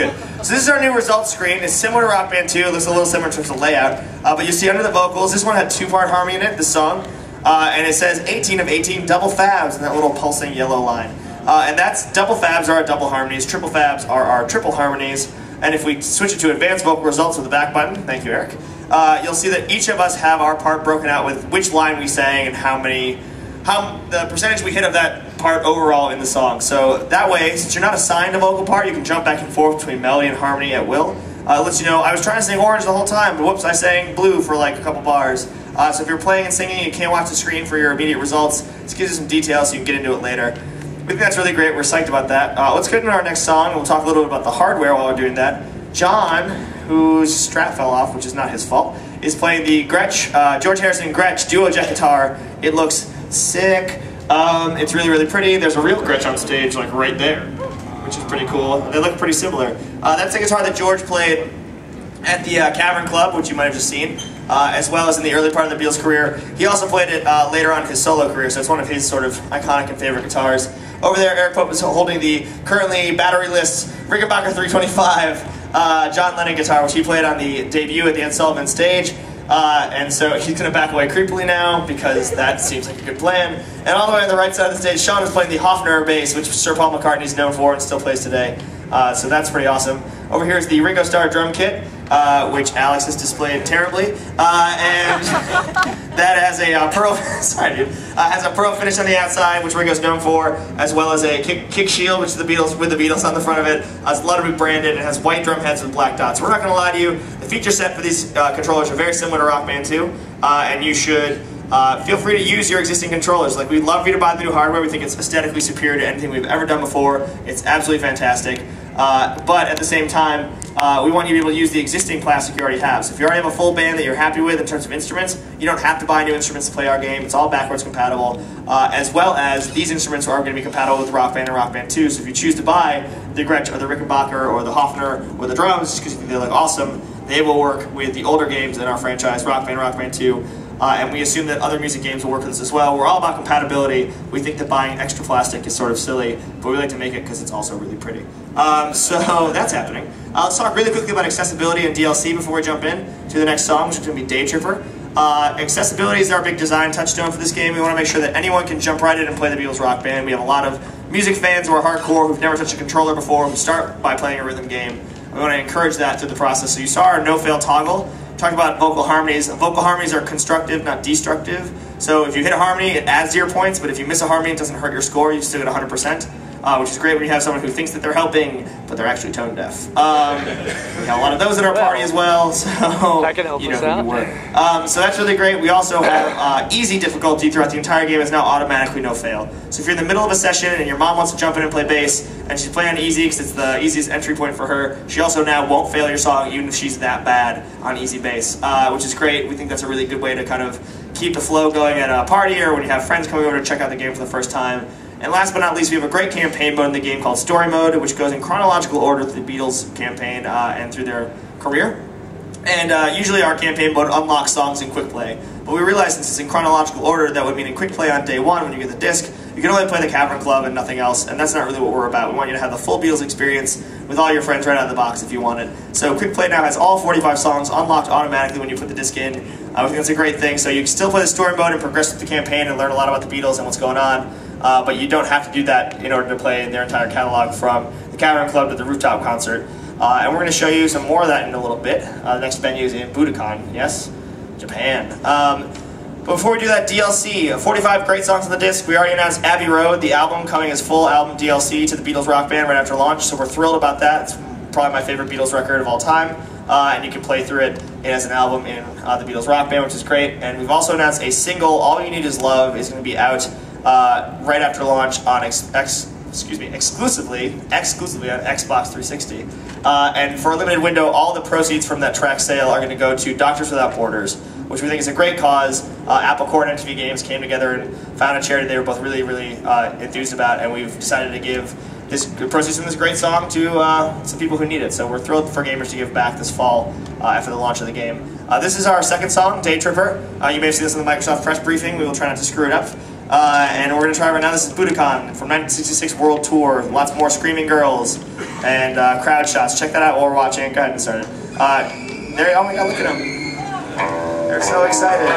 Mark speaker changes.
Speaker 1: Good. So this is our new results screen. It's similar to Rock Band 2. It looks a little similar in terms of layout. Uh, but you see under the vocals, this one had two-part harmony in it, the song. Uh, and it says 18 of 18 double fabs in that little pulsing yellow line. Uh, and that's double fabs are our double harmonies, triple fabs are our triple harmonies. And if we switch it to advanced vocal results with the back button, thank you, Eric, uh, you'll see that each of us have our part broken out with which line we sang and how many how the percentage we hit of that part overall in the song. So that way, since you're not assigned a vocal part, you can jump back and forth between melody and harmony at will. Uh, lets you know, I was trying to sing orange the whole time, but whoops, I sang blue for like a couple bars. Uh, so if you're playing and singing, you can't watch the screen for your immediate results. This gives you some details so you can get into it later. We think that's really great. We're psyched about that. Uh, let's get into our next song. We'll talk a little bit about the hardware while we're doing that. John, whose strap fell off, which is not his fault, is playing the Gretsch, uh, George Harrison Gretsch duo jet guitar. It looks sick. Um, it's really, really pretty. There's a real Gretsch on stage, like right there, which is pretty cool. They look pretty similar. Uh, that's the guitar that George played at the uh, Cavern Club, which you might have just seen, uh, as well as in the early part of the Beatles' career. He also played it uh, later on in his solo career, so it's one of his sort of iconic and favorite guitars. Over there, Eric Pope is holding the currently batteryless Rickenbacker 325 uh, John Lennon guitar, which he played on the debut at the Ed Sullivan stage. Uh, and so he's going to back away creepily now because that seems like a good plan. And all the way on the right side of the stage, Sean is playing the Hofner bass, which Sir Paul McCartney is known for and still plays today. Uh, so that's pretty awesome. Over here is the Ringo Starr drum kit, uh, which Alex has displayed terribly, uh, and that has a uh, pearl. sorry, dude. Uh, has a pearl finish on the outside, which Ringo's known for, as well as a kick, kick shield, which is the Beatles with the Beatles on the front of it. Uh, it's Ludwig branded. It has white drum heads with black dots. We're not going to lie to you. Feature set for these uh, controllers are very similar to Rock Band 2, and you should. Uh, feel free to use your existing controllers. Like, we'd love for you to buy the new hardware. We think it's aesthetically superior to anything we've ever done before. It's absolutely fantastic. Uh, but at the same time, uh, we want you to be able to use the existing plastic you already have. So if you already have a full band that you're happy with in terms of instruments, you don't have to buy new instruments to play our game. It's all backwards compatible, uh, as well as these instruments are going to be compatible with Rock Band and Rock Band 2. So if you choose to buy the Gretsch or the Rickenbacker or the Hofner or the drums, because you think they look awesome, they will work with the older games in our franchise, Rock Band, Rock Band 2, uh, and we assume that other music games will work with this as well. We're all about compatibility. We think that buying extra plastic is sort of silly, but we like to make it because it's also really pretty. Um, so that's happening. Uh, let's talk really quickly about accessibility and DLC before we jump in to the next song, which is going to be Day Tripper. Uh, accessibility is our big design touchstone for this game. We want to make sure that anyone can jump right in and play the Beatles Rock Band. We have a lot of music fans who are hardcore, who've never touched a controller before, who start by playing a rhythm game. We want to encourage that through the process. So you saw our no-fail toggle talk about vocal harmonies. Vocal harmonies are constructive, not destructive. So if you hit a harmony, it adds to your points, but if you miss a harmony, it doesn't hurt your score. You still get 100%, uh, which is great when you have someone who thinks that they're helping, but they're actually tone deaf. Um, we have a lot of those in our party as well, so
Speaker 2: that can help
Speaker 1: you know
Speaker 2: us out.
Speaker 1: you. Um, so that's really great. We also have uh, easy difficulty throughout the entire game is now automatically no fail. So if you're in the middle of a session and your mom wants to jump in and play bass, and she's playing on easy because it's the easiest entry point for her, she also now won't fail your song even if she's that bad on easy bass, uh, which is great. We think that's a really good way to kind of keep the flow going at a party or when you have friends coming over to check out the game for the first time. And last but not least, we have a great campaign mode in the game called Story Mode, which goes in chronological order through the Beatles campaign uh, and through their career. And uh, usually our campaign mode unlocks songs in quick play. But we realized since it's in chronological order, that would mean in quick play on day one when you get the disc, you can only play the Cavern Club and nothing else, and that's not really what we're about. We want you to have the full Beatles experience with all your friends right out of the box if you want it. So quick play now has all 45 songs unlocked automatically when you put the disc in. Uh, we think that's a great thing. So you can still play the story mode and progress through the campaign and learn a lot about the Beatles and what's going on. Uh, but you don't have to do that in order to play in their entire catalog from the Cavern Club to the rooftop concert. Uh, and we're going to show you some more of that in a little bit. Uh, the next venue is in Budokan, yes? Japan. Um, but before we do that, DLC, 45 great songs on the disc. We already announced Abbey Road, the album, coming as full album DLC to the Beatles Rock Band right after launch, so we're thrilled about that. It's probably my favorite Beatles record of all time. Uh, and you can play through it as an album in uh, the Beatles Rock Band, which is great. And we've also announced a single, All You Need Is Love, is going to be out uh, right after launch on excuse me, exclusively, exclusively on Xbox 360. Uh, and for a limited window, all the proceeds from that track sale are going to go to Doctors Without Borders, which we think is a great cause. Uh, Apple Corps and MTV Games came together and found a charity they were both really, really uh, enthused about, and we've decided to give this proceeds from this great song to uh, some people who need it. So we're thrilled for gamers to give back this fall uh, after the launch of the game. Uh, this is our second song, Day Tripper. Uh, you may have seen this in the Microsoft press briefing. We will try not to screw it up. Uh, and we're gonna try right now. This is Budokan from 1966 World Tour. Lots more screaming girls and uh, crowd shots. Check that out while we're watching. Go ahead and start it. Uh, there, oh my God, look at them. They're so excited.